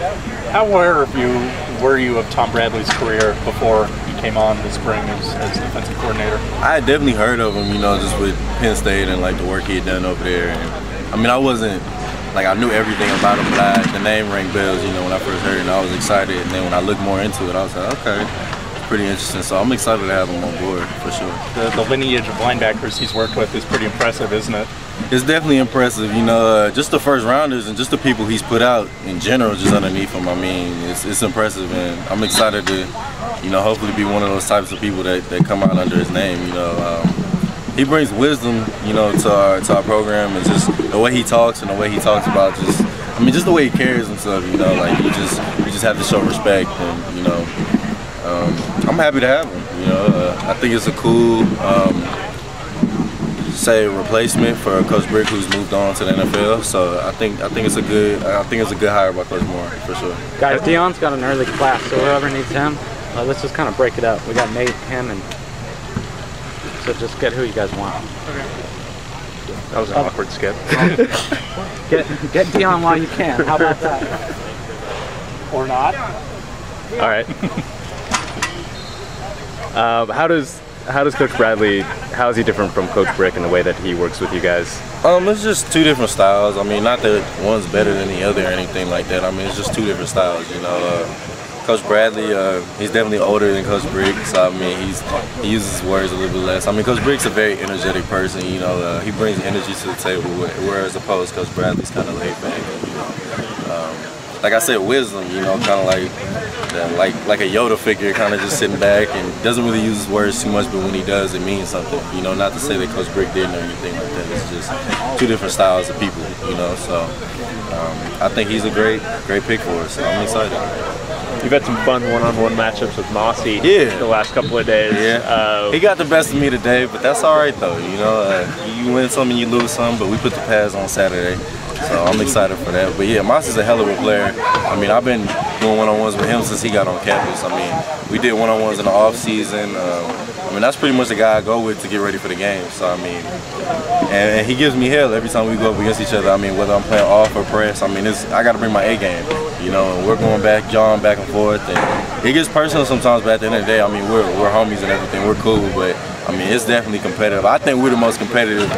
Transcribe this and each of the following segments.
How aware of you were you of Tom Bradley's career before he came on this spring as, as defensive coordinator? I had definitely heard of him, you know, just with Penn State and like the work he had done over there. And I mean, I wasn't like I knew everything about him, but I, the name rang bells, you know, when I first heard it, and I was excited. And then when I looked more into it, I was like, okay, pretty interesting. So I'm excited to have him on board for sure. The, the lineage of linebackers he's worked with is pretty impressive, isn't it? It's definitely impressive. You know, uh, just the first rounders and just the people he's put out in general, just underneath him. I mean, it's, it's impressive, and I'm excited to, you know, hopefully be one of those types of people that, that come out under his name. You know. Um, he brings wisdom, you know, to our to our program, and just the way he talks and the way he talks about just, I mean, just the way he carries himself. You know, like you just you just have to show respect, and you know, um, I'm happy to have him. You know, uh, I think it's a cool, um, say, replacement for Coach Brick, who's moved on to the NFL. So I think I think it's a good I think it's a good hire by Coach Mora for sure. Guys, Dion's got an early class, so whoever needs him, uh, let's just kind of break it up. We got Nate, him, and so just get who you guys want. Okay. That was an awkward skip. Get get Deion while you can. How about that? or not? All right. Um, how does how does Coach Bradley? How is he different from Coach Brick in the way that he works with you guys? Um, it's just two different styles. I mean, not that one's better than the other or anything like that. I mean, it's just two different styles. You know, uh, Coach Bradley, uh, he's definitely older than Coach Brick, so I mean, he's he uses words a little bit less. I mean, Coach Brick's a very energetic person. You know, uh, he brings energy to the table, whereas opposed Coach Bradley's kind of laid back. Like I said, wisdom. You know, kind of like like like a Yoda figure, kind of just sitting back and doesn't really use his words too much, but when he does, it means something. You know, not to say that Coach Brick didn't or anything like that. It's just two different styles of people. You know, so um, I think he's a great great pick for us. So I'm excited. You've had some fun one-on-one matchups with Mossy Yeah. the last couple of days. Yeah, Uh, he got the best of me today, but that's all right though. You know, uh, you win some and you lose some, but we put the pads on Saturday, so I'm excited for that. But yeah, Moss is a hell of a player. I mean, I've been doing one-on-ones with him since he got on campus. I mean, we did one-on-ones in the off season. Um, I mean, that's pretty much the guy I go with to get ready for the game. So I mean, and, and he gives me hell every time we go up against each other. I mean, whether I'm playing off or press, I mean, it's I got to bring my A game. You know, and we're going back, John, back and forth, and it gets personal sometimes. But at the end of the day, I mean, we're we're homies and everything. We're cool, but I mean, it's definitely competitive. I think we're the most competitive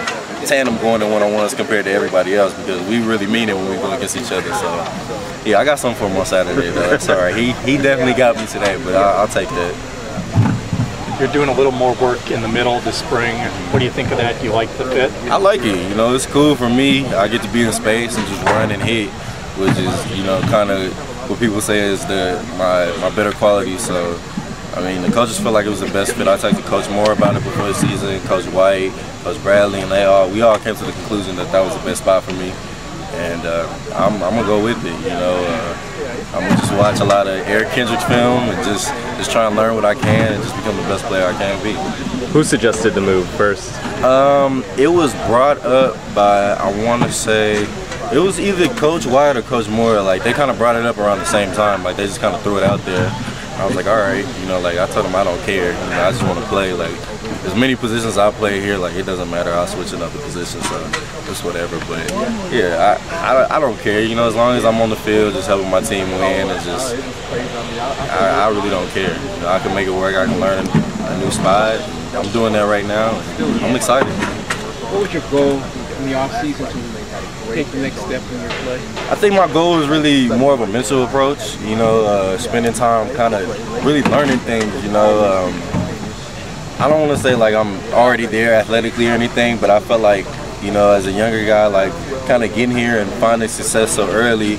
tandem going to one-on-ones compared to everybody else because we really mean it when we go against each other. So, yeah, I got something for him on Saturday. Though. Right. He he definitely got me today, but I, I'll take that. You're doing a little more work in the middle this spring. What do you think of that? Do you like the fit? I like it. You know, it's cool for me. I get to be in space and just run and hit, which is you know kind of what people say is the my my better quality. So. I mean, the coaches felt like it was the best fit. I talked to Coach Mora about it before the season, Coach White, Coach Bradley, and they all, we all came to the conclusion that that was the best spot for me. And uh, I'm, I'm gonna go with it. You know, uh, I'm gonna just watch a lot of Eric Kendricks film and just just try and learn what I can and just become the best player I can be. who suggested the move first? Um, it was brought up by I want to say it was either Coach White or Coach Mora. Like they kind of brought it up around the same time. Like they just kind of threw it out there. I was like, all right, you know, like I told them I don't care. You know, I just want to play. Like as many positions I play here, like it doesn't matter. I'll switch another position, so it's whatever. But yeah, I, I I don't care. You know, as long as I'm on the field, just helping my team win, and just I, I really don't care. You know, I can make it work. I can learn a new spot. I'm doing that right now. I'm excited. What was your goal in the offseason to take the next step in your play? I think my goal is really more of a mental approach. You know, uh, spending time kind of really learning things. You know, um, I don't want to say like I'm already there athletically or anything, but I felt like you know, as a younger guy, like kind of getting here and finding success so early.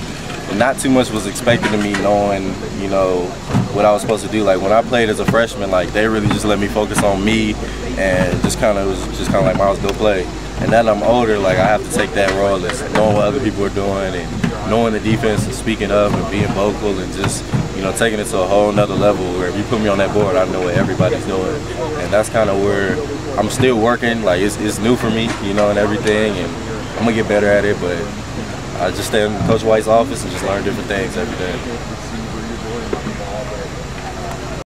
Not too much was expected of me knowing, you know, what I was supposed to do. Like when I played as a freshman, like they really just let me focus on me and just kind of was just kind of like Myles go play. And now that I'm older, like I have to take that role as knowing what other people are doing and knowing the defense and speaking up and being vocal and just you know taking it to a whole nother level where if you put me on that board, I know what everybody's doing. And that's kind of where I'm still working. Like it's, it's new for me, you know, and everything. And I'm gonna get better at it, but I just stay in Coach White's office and just learn different things every day.